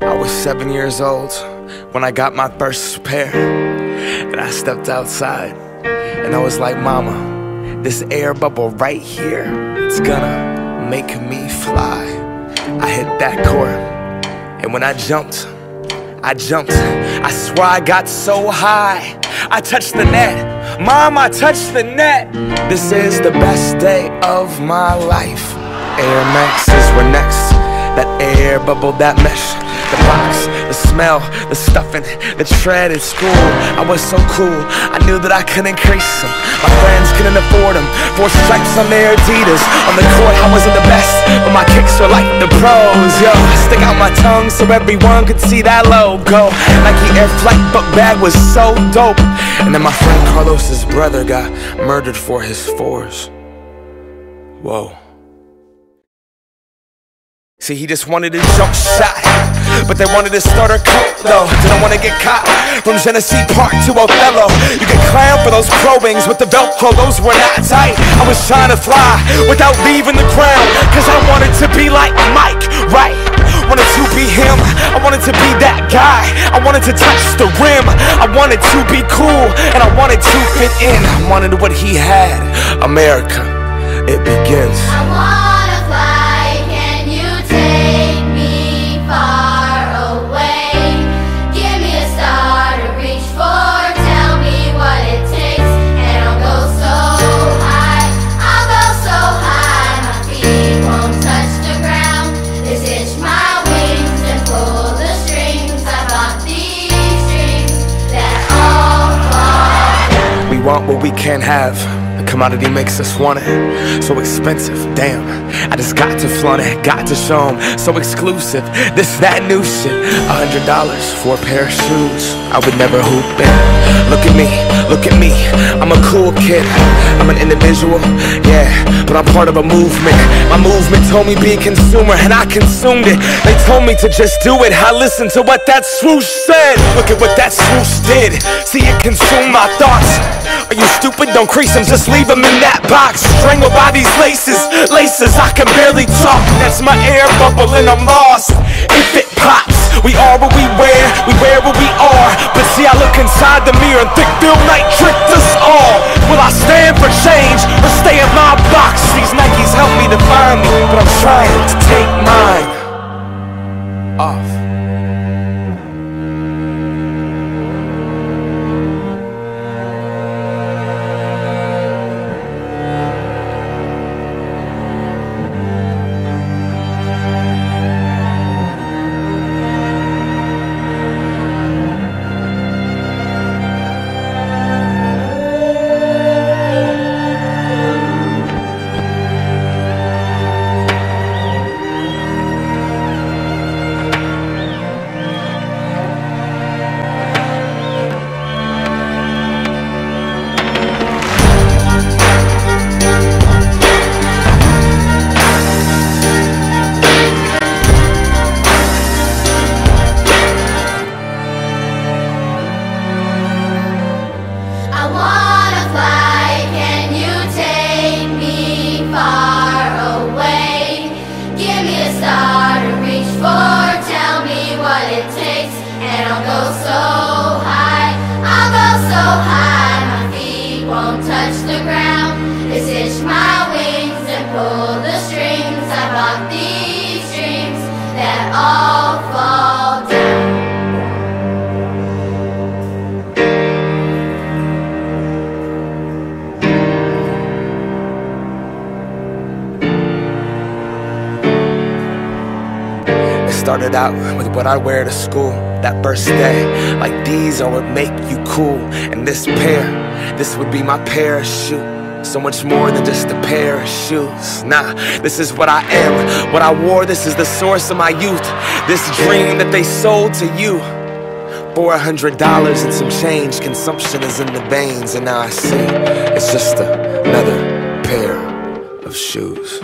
I was seven years old when I got my first pair. And I stepped outside and I was like, Mama, this air bubble right here, it's gonna make me fly. I hit that court, and when I jumped, I jumped. I swear I got so high. I touched the net. Mom, I touched the net. This is the best day of my life. Air Maxes were next. That air bubble, that mesh the box, the smell, the stuffing, the tread at school. I was so cool, I knew that I couldn't crease them. My friends couldn't afford them. Four stripes on their Adidas. On the court, I wasn't the best, but my kicks were like the pros. Yo, I stick out my tongue so everyone could see that logo. Nike Air Flight book bag was so dope. And then my friend Carlos's brother got murdered for his fours. Whoa. See, he just wanted a jump shot, but they wanted to start a cult though. Didn't want to get caught from Genesee Park to Othello. You get clowned for those Pro Wings with the Velcro, oh, those were not tight. I was trying to fly without leaving the ground, cause I wanted to be like Mike, right? Wanted to be him, I wanted to be that guy. I wanted to touch the rim, I wanted to be cool, and I wanted to fit in. I wanted what he had. America, it begins. Want what we can't have. Commodity makes us want it. So expensive, damn. I just got to flaunt it, got to show them. So exclusive, this, that new shit. A hundred dollars for a pair of shoes. I would never hoop it. Look at me, look at me. I'm a cool kid. I'm an individual, yeah, but I'm part of a movement. My movement told me be a consumer, and I consumed it. They told me to just do it. I listened to what that swoosh said. Look at what that swoosh did. See it consume my thoughts. Are you stupid? Don't crease them, just leave them in that box. Strangled by these laces, laces, I can barely talk. That's my air bubble and I'm lost. If it pops, we are what we wear, we wear what we are. But see, I look inside the mirror and think Phil Knight tricked us all. Will I stand for change or stay in my box? These Nikes help me define me, but I'm trying to take mine off. Started out with what I wear to school that first day. Like these are what make you cool. And this pair, this would be my parachute. So much more than just a pair of shoes. Nah, this is what I am. What I wore, this is the source of my youth. This dream that they sold to you. For a hundred dollars and some change, consumption is in the veins. And now I see it's just another pair of shoes.